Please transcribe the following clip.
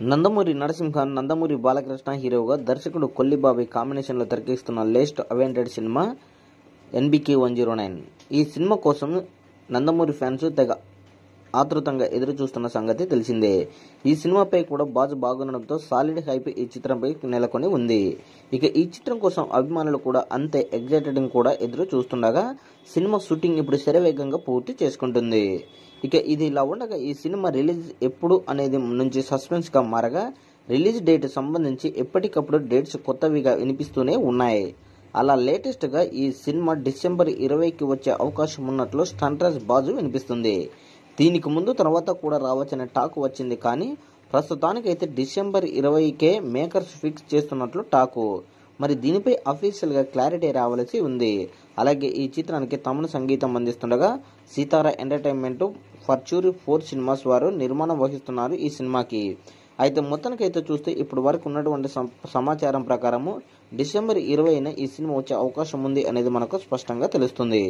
నందమూరి నరసింహ నందమూరి బాలకృష్ణ హీరోగా దర్శకుడు కొల్లిబాబి కాంబినేషన్లో తెరకెక్కుతున్న లేస్ట్ అవెంటెడ్ సినిమా ఎన్బికే వన్ జీరో నైన్. ఈ సినిమా కోసం నందమూరి ఫ్యాన్స్ తెగ ఆతృతంగా ఎదురు చూస్తున్న సంగతి తెలిసిందే. ఈ సినిమాపై కూడా బాజు బాగుండడంతో సాలిడ్ హైప్ ఈ చిత్రంపై నెలకొని ఉంది. ఇక ఈ చిత్రం కోసం అభిమానులు కూడా అంతే ఎగ్జైటెడింగ్ కూడా ఎదురు చూస్తుండగా సినిమా షూటింగ్ ఇప్పుడు శరవేగంగా పూర్తి చేసుకుంటుంది. ఇక ఇది ఇలా ఉండగా ఈ సినిమా రిలీజ్ ఎప్పుడు అనేది నుంచి సస్పెన్స్గా మారగా రిలీజ్ డేట్ సంబంధించి ఎప్పటికప్పుడు డేట్స్ కొత్తవిగా వినిపిస్తూనే ఉన్నాయి. అలా లేటెస్ట్గా ఈ సినిమా డిసెంబర్ ఇరవైకి వచ్చే అవకాశం ఉన్నట్లు స్టంట్రాజ్ బాజు వినిపిస్తుంది. దీనికి ముందు తర్వాత కూడా రావచ్చనే టాక్ వచ్చింది. కానీ ప్రస్తుతానికైతే డిసెంబర్ ఇరవైకే మేకర్స్ ఫిక్స్ చేస్తున్నట్లు టాకు. మరి దీనిపై అఫీషియల్గా క్లారిటీ రావాల్సి ఉంది. అలాగే ఈ చిత్రానికి తమను సంగీతం అందిస్తుండగా Sithara Entertainment Fortune Four Cinemas వారు నిర్మాణం వహిస్తున్నారు ఈ సినిమాకి. అయితే మొత్తానికైతే చూస్తే ఇప్పుడు వరకు ఉన్నటువంటి సమాచారం ప్రకారము డిసెంబర్ ఇరవైన ఈ సినిమా వచ్చే అవకాశం ఉంది అనేది మనకు స్పష్టంగా తెలుస్తుంది.